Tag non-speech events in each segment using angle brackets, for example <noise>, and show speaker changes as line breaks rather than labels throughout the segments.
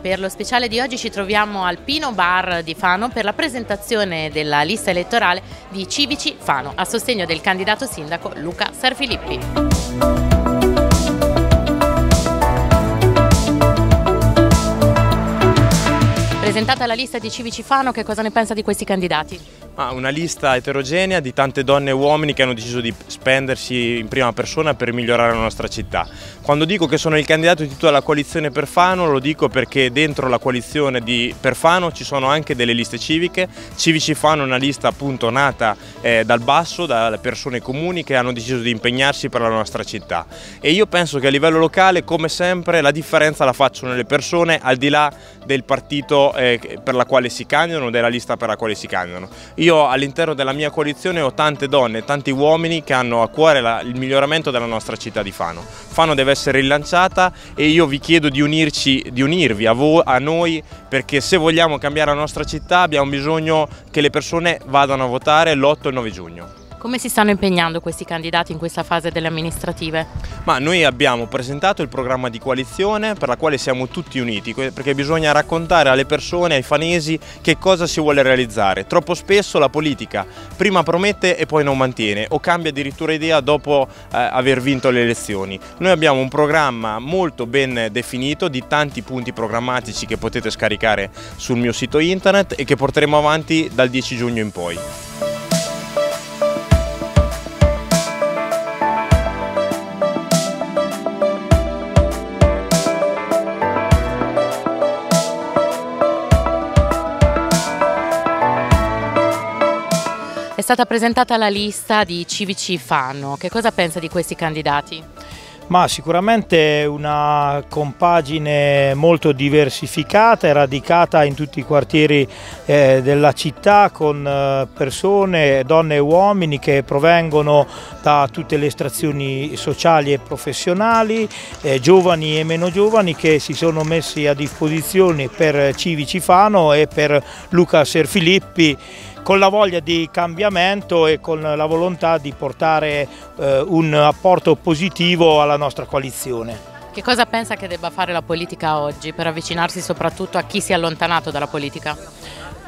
Per lo speciale di oggi ci troviamo al Pino Bar di Fano per la presentazione della lista elettorale di Civici Fano a sostegno del candidato sindaco Luca Sarfilippi. Presentata la lista di Civici Fano, che cosa ne pensa di questi candidati?
Ah, una lista eterogenea di tante donne e uomini che hanno deciso di spendersi in prima persona per migliorare la nostra città. Quando dico che sono il candidato di tutta la coalizione Perfano lo dico perché dentro la coalizione di Perfano ci sono anche delle liste civiche. Civici Fano è una lista appunto nata eh, dal basso, dalle persone comuni che hanno deciso di impegnarsi per la nostra città. E io penso che a livello locale, come sempre, la differenza la facciano le persone al di là del partito eh, per la quale si candidano, della lista per la quale si candidano. Io all'interno della mia coalizione ho tante donne, tanti uomini che hanno a cuore la, il miglioramento della nostra città di Fano. Fano deve essere rilanciata e io vi chiedo di, unirci, di unirvi a, voi, a noi perché se vogliamo cambiare la nostra città abbiamo bisogno che le persone vadano a votare l'8 e il 9 giugno.
Come si stanno impegnando questi candidati in questa fase delle amministrative?
Ma noi abbiamo presentato il programma di coalizione per la quale siamo tutti uniti, perché bisogna raccontare alle persone, ai fanesi, che cosa si vuole realizzare. Troppo spesso la politica prima promette e poi non mantiene o cambia addirittura idea dopo eh, aver vinto le elezioni. Noi abbiamo un programma molto ben definito di tanti punti programmatici che potete scaricare sul mio sito internet e che porteremo avanti dal 10 giugno in poi.
Stata presentata la lista di Civici Fano, che cosa pensa di questi candidati?
Ma sicuramente una compagine molto diversificata e radicata in tutti i quartieri eh, della città con eh, persone, donne e uomini che provengono da tutte le estrazioni sociali e professionali, eh, giovani e meno giovani che si sono messi a disposizione per Civici Fano e per Luca Serfilippi con la voglia di cambiamento e con la volontà di portare eh, un apporto positivo alla nostra coalizione.
Che cosa pensa che debba fare la politica oggi per avvicinarsi soprattutto a chi si è allontanato dalla politica?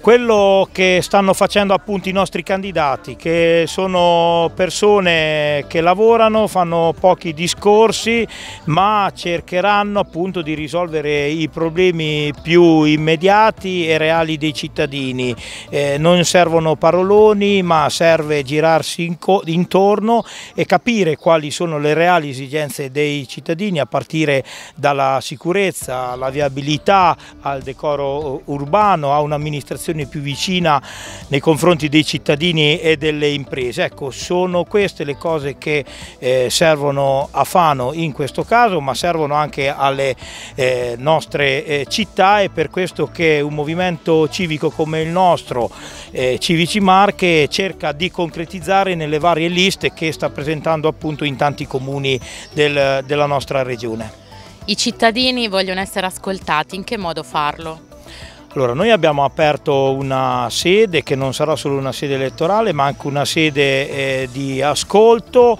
Quello che stanno facendo appunto i nostri candidati, che sono persone che lavorano, fanno pochi discorsi, ma cercheranno appunto di risolvere i problemi più immediati e reali dei cittadini. Eh, non servono paroloni, ma serve girarsi intorno e capire quali sono le reali esigenze dei cittadini a partire dalla sicurezza, alla viabilità, al decoro urbano, a un'amministrazione un'amministrazione più vicina nei confronti dei cittadini e delle imprese. Ecco, sono queste le cose che eh, servono a Fano in questo caso, ma servono anche alle eh, nostre eh, città e per questo che un movimento civico come il nostro, eh, Civici Marche, cerca di concretizzare nelle varie liste che sta presentando appunto in tanti comuni del, della nostra regione.
I cittadini vogliono essere ascoltati, in che modo farlo?
Allora, noi abbiamo aperto una sede che non sarà solo una sede elettorale ma anche una sede eh, di ascolto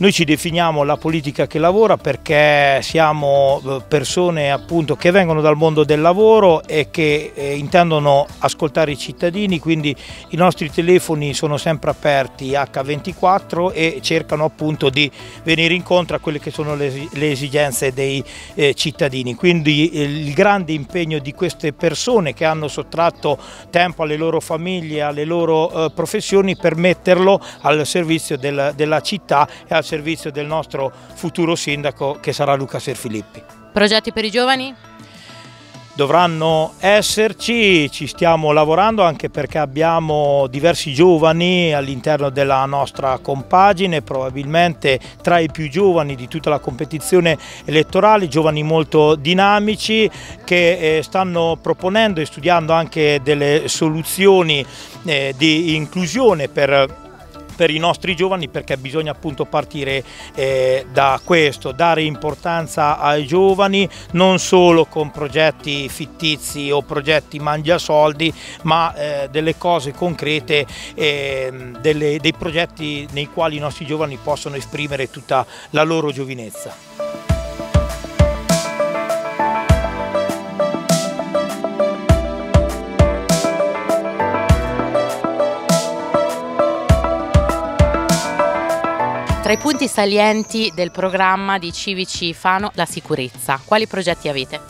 noi ci definiamo la politica che lavora perché siamo eh, persone appunto che vengono dal mondo del lavoro e che eh, intendono ascoltare i cittadini, quindi i nostri telefoni sono sempre aperti H24 e cercano appunto di venire incontro a quelle che sono le, esigenze dei eh, cittadini. Quindi il grande impegno di queste persone che hanno sottratto tempo alle loro famiglie, alle loro professioni per metterlo al servizio del, della città e al servizio del nostro futuro sindaco che sarà Luca Serfilippi.
Progetti per i giovani?
dovranno esserci, ci stiamo lavorando anche perché abbiamo diversi giovani all'interno della nostra compagine, probabilmente tra i più giovani di tutta la competizione elettorale, giovani molto dinamici che eh, stanno proponendo e studiando anche delle soluzioni eh, di inclusione per per i nostri giovani perché bisogna appunto partire eh, da questo, dare importanza ai giovani non solo con progetti fittizi o progetti mangia soldi ma eh, delle cose concrete, eh, delle, dei progetti nei quali i nostri giovani possono esprimere tutta la loro giovinezza.
I punti salienti del programma di Civici Fano, la sicurezza. Quali progetti avete?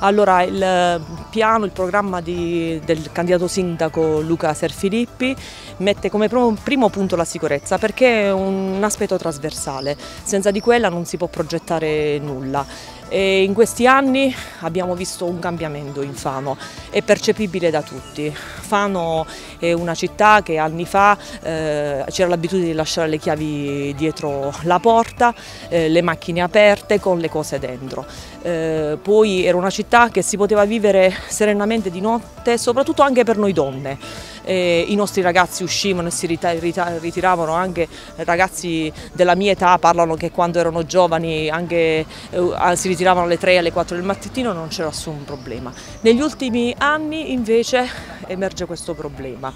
Allora il eh, piano, il programma di, del candidato sindaco Luca Serfilippi mette come primo punto la sicurezza perché è un aspetto trasversale, senza di quella non si può progettare nulla. E in questi anni abbiamo visto un cambiamento in Fano, è percepibile da tutti. Fano è una città che anni fa eh, c'era l'abitudine di lasciare le chiavi dietro la porta, eh, le macchine aperte con le cose dentro. Eh, poi era una città che si poteva vivere serenamente di notte, soprattutto anche per noi donne. Eh, I nostri ragazzi uscivano e si ritiravano, anche ragazzi della mia età parlano che quando erano giovani anche, eh, si ritiravano alle 3 alle 4 del mattino non c'era nessun problema. Negli ultimi anni invece emerge questo problema,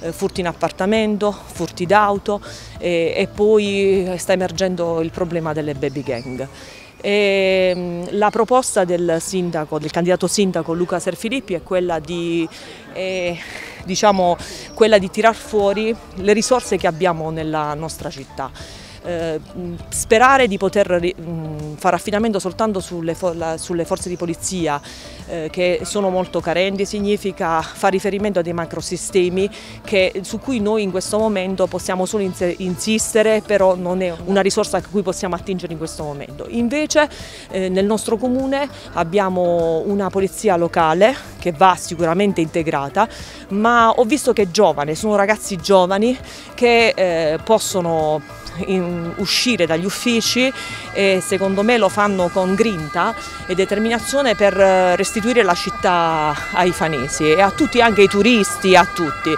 eh, furti in appartamento, furti d'auto e poi sta emergendo il problema delle baby gang. E, ehm, la proposta del sindaco, del candidato sindaco Luca Serfilippi è quella di, eh, diciamo, quella di tirar fuori le risorse che abbiamo nella nostra città eh, sperare di poter mh, fare affidamento soltanto sulle, la, sulle forze di polizia eh, che sono molto carenti significa fare riferimento a dei macrosistemi che, su cui noi in questo momento possiamo solo insistere però non è una risorsa a cui possiamo attingere in questo momento. Invece eh, nel nostro comune abbiamo una polizia locale che va sicuramente integrata ma ho visto che è giovane, sono ragazzi giovani che eh, possono uscire dagli uffici e secondo me lo fanno con grinta e determinazione per eh, restituire la città ai fanesi e a tutti, anche ai turisti, a tutti.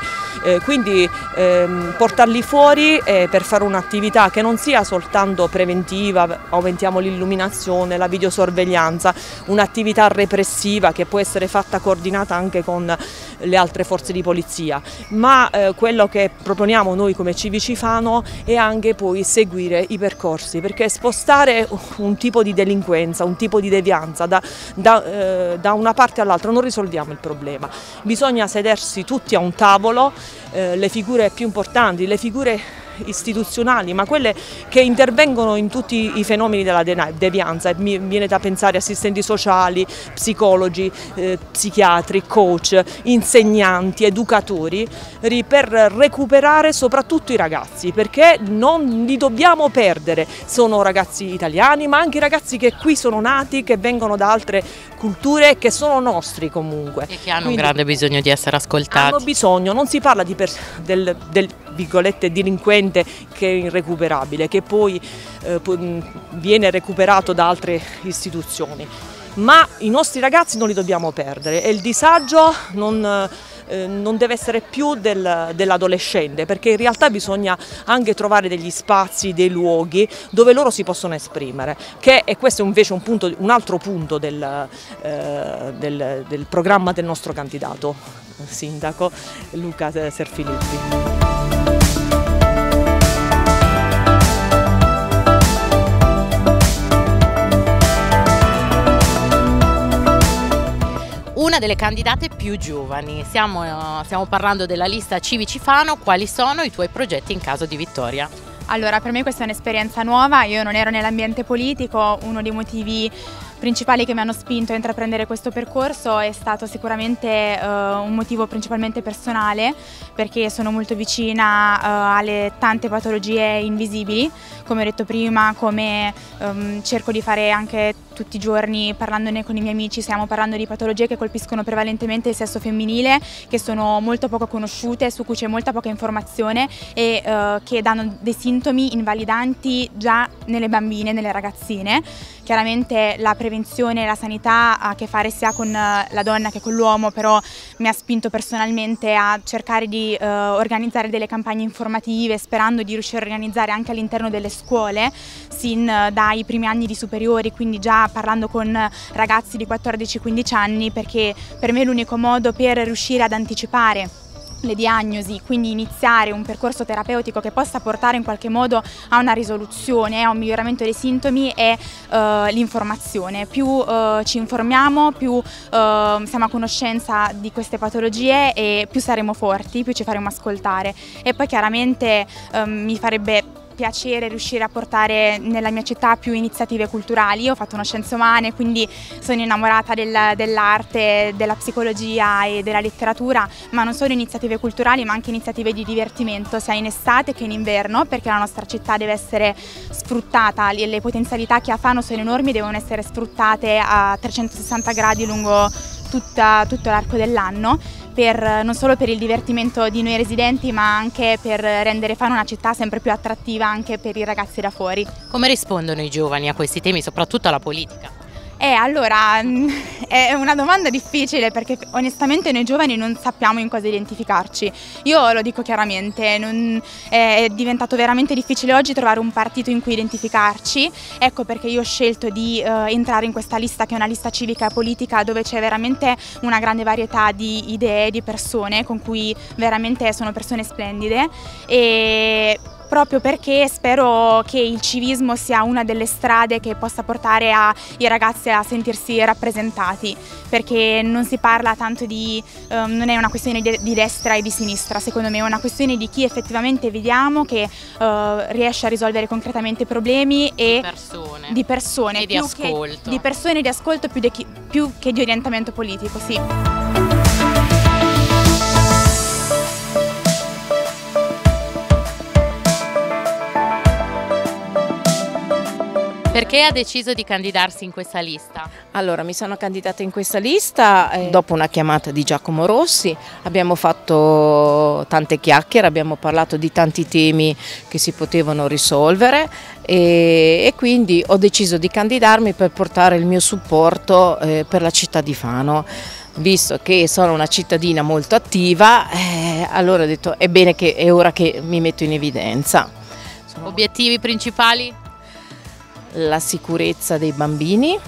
Eh, quindi ehm, portarli fuori eh, per fare un'attività che non sia soltanto preventiva, aumentiamo l'illuminazione, la videosorveglianza, un'attività repressiva che può essere fatta coordinata anche con le altre forze di polizia, ma eh, quello che proponiamo noi come Civici Fano è anche poi seguire i percorsi, perché spostare un tipo di delinquenza, un tipo di devianza da, da, eh, da una parte all'altra non risolviamo il problema, bisogna sedersi tutti a un tavolo, eh, le figure più importanti, le figure istituzionali, ma quelle che intervengono in tutti i fenomeni della devianza. Mi viene da pensare assistenti sociali, psicologi, eh, psichiatri, coach, insegnanti, educatori, per recuperare soprattutto i ragazzi, perché non li dobbiamo perdere. Sono ragazzi italiani, ma anche ragazzi che qui sono nati, che vengono da altre culture, che sono nostri comunque.
E che hanno Quindi, un grande bisogno di essere ascoltati.
Hanno bisogno, non si parla del, del virgolette delinquente che è irrecuperabile, che poi eh, viene recuperato da altre istituzioni. Ma i nostri ragazzi non li dobbiamo perdere e il disagio non, eh, non deve essere più del, dell'adolescente perché in realtà bisogna anche trovare degli spazi, dei luoghi dove loro si possono esprimere che, e questo è invece un, punto, un altro punto del, eh, del, del programma del nostro candidato sindaco Luca Serfilippi.
Una delle candidate più giovani. Stiamo, eh, stiamo parlando della lista Civici Fano, quali sono i tuoi progetti in caso di vittoria?
Allora, per me questa è un'esperienza nuova, io non ero nell'ambiente politico, uno dei motivi principali che mi hanno spinto a intraprendere questo percorso è stato sicuramente uh, un motivo principalmente personale perché sono molto vicina uh, alle tante patologie invisibili, come ho detto prima, come um, cerco di fare anche tutti i giorni parlandone con i miei amici, stiamo parlando di patologie che colpiscono prevalentemente il sesso femminile, che sono molto poco conosciute, su cui c'è molta poca informazione e uh, che danno dei sintomi invalidanti già nelle bambine, nelle ragazzine. Chiaramente la prevenzione e la sanità ha a che fare sia con eh, la donna che con l'uomo, però mi ha spinto personalmente a cercare di uh, organizzare delle campagne informative sperando di riuscire a organizzare anche all'interno delle scuole sin dai primi anni di superiori, quindi già parlando con ragazzi di 14-15 anni perché per me l'unico modo per riuscire ad anticipare le diagnosi, quindi iniziare un percorso terapeutico che possa portare in qualche modo a una risoluzione, a un miglioramento dei sintomi è uh, l'informazione. Più uh, ci informiamo, più uh, siamo a conoscenza di queste patologie e più saremo forti, più ci faremo ascoltare. E poi chiaramente um, mi farebbe piacere riuscire a portare nella mia città più iniziative culturali. Io ho fatto una scienze umane, quindi sono innamorata del, dell'arte, della psicologia e della letteratura, ma non solo iniziative culturali, ma anche iniziative di divertimento, sia in estate che in inverno, perché la nostra città deve essere sfruttata, le potenzialità che ha Fano sono enormi, devono essere sfruttate a 360 gradi lungo tutta, tutto l'arco dell'anno per, non solo per il divertimento di noi residenti ma anche per rendere Fano una città sempre più attrattiva anche per i ragazzi da fuori.
Come rispondono i giovani a questi temi, soprattutto alla politica?
Eh, allora, <laughs> è una domanda difficile perché onestamente noi giovani non sappiamo in cosa identificarci. Io lo dico chiaramente, non, è diventato veramente difficile oggi trovare un partito in cui identificarci, ecco perché io ho scelto di uh, entrare in questa lista che è una lista civica e politica dove c'è veramente una grande varietà di idee, di persone con cui veramente sono persone splendide e proprio perché spero che il civismo sia una delle strade che possa portare a, i ragazzi a sentirsi rappresentati, perché non si parla tanto di, um, non è una questione di, di, destra e di sinistra, secondo me è una questione di chi effettivamente vediamo che uh, riesce a risolvere concretamente i problemi
e di persone,
di persone
e di ascolto.
Che, di persone di ascolto più, chi, più che di orientamento politico, sì.
Perché ha deciso di candidarsi in questa lista?
Allora, mi sono candidata in questa lista eh, dopo una chiamata di Giacomo Rossi, abbiamo fatto tante chiacchiere, abbiamo parlato di tanti temi che si potevano risolvere e, e quindi ho deciso di candidarmi per portare il mio supporto eh, per la città di Fano visto che sono una cittadina molto attiva, eh, allora ho detto è bene che è ora che mi metto in evidenza.
Obiettivi principali?
La sicurezza dei bambini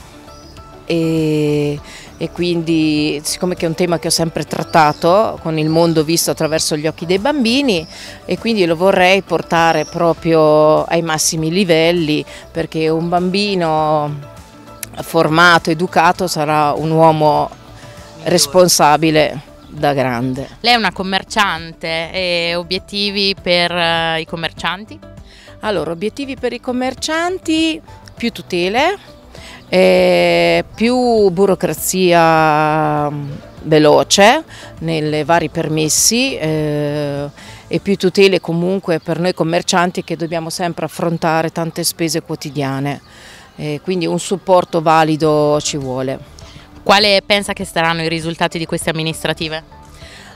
e, e, quindi siccome è un tema che ho sempre trattato con il mondo visto attraverso gli occhi dei bambini e quindi lo vorrei portare proprio ai massimi livelli perché un bambino formato, educato sarà un uomo responsabile da grande.
Lei è una commerciante e obiettivi per uh, i commercianti?
Allora, obiettivi per i commercianti, più tutele, eh, più burocrazia mm, veloce nei vari permessi eh, e più tutele comunque per noi commercianti che dobbiamo sempre affrontare tante spese quotidiane. Eh, quindi un supporto valido ci vuole.
Quale pensa che saranno i risultati di queste amministrative?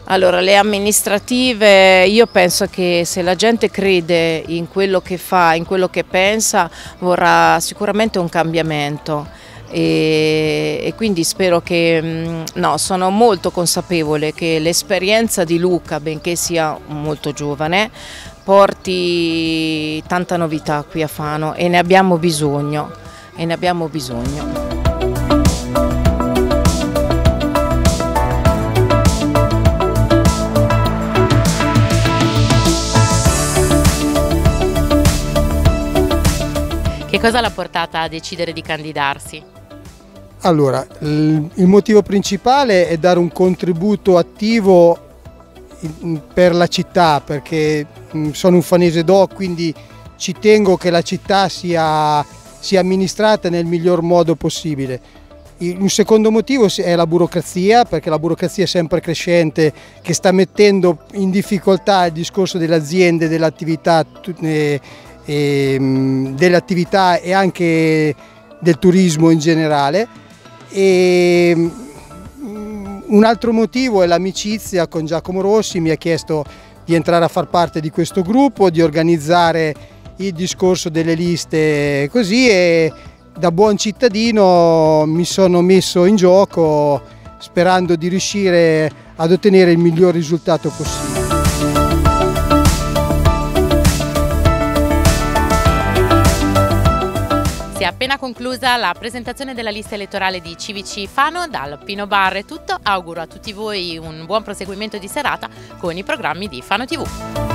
Allora, le amministrative, io penso che se la gente crede in quello che fa, in quello che pensa, vorrà sicuramente un cambiamento. E, e, quindi spero che, mm, no, sono molto consapevole che l'esperienza di Luca, benché sia molto giovane, porti tanta novità qui a Fano e ne abbiamo bisogno, e ne abbiamo bisogno.
Che cosa l'ha portata a decidere di candidarsi?
Allora, il motivo principale è dare un contributo attivo per la città perché sono un fanese doc quindi ci tengo che la città sia, sia amministrata nel miglior modo possibile. Un secondo motivo è la burocrazia, perché la burocrazia è sempre crescente, che sta mettendo in difficoltà il discorso delle aziende, delle attività eh, e, delle attività e anche del turismo in generale. E, un altro motivo è l'amicizia con Giacomo Rossi, mi ha chiesto di entrare a far parte di questo gruppo, di organizzare il discorso delle liste così e da buon cittadino mi sono messo in gioco sperando di riuscire ad ottenere il miglior risultato possibile.
Si è appena conclusa la presentazione della lista elettorale di Civici Fano dal Pino Bar è tutto, auguro a tutti voi un buon proseguimento di serata con i programmi di Fano TV.